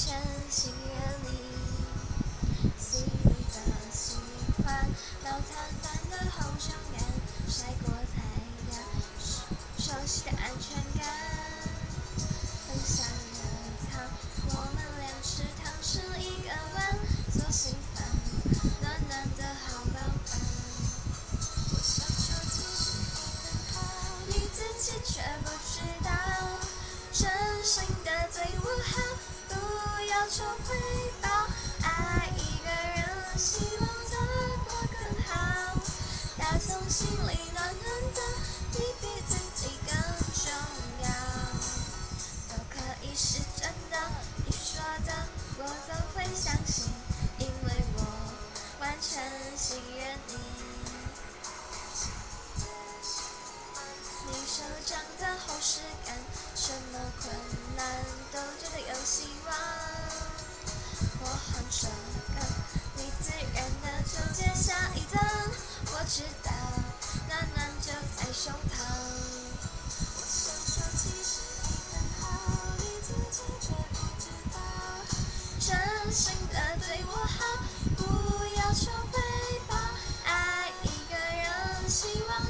信，因为我完全信任你。细腻的。喜欢，脑瘫般的后伤感，晒过太阳，熟悉的安全感。分享热汤，我们俩吃糖是一个碗，做心饭，暖暖的好老板。我想说其实你很好，你自己却不知道。真心，不要求回报。爱一个人，希望他过更好。打从心里暖暖的，你比自己更重要。都可以是真的，你说的我都会相信，因为我完全信任你。你手掌的厚实感，什么困难真心的对我好不要求回报爱一个人希望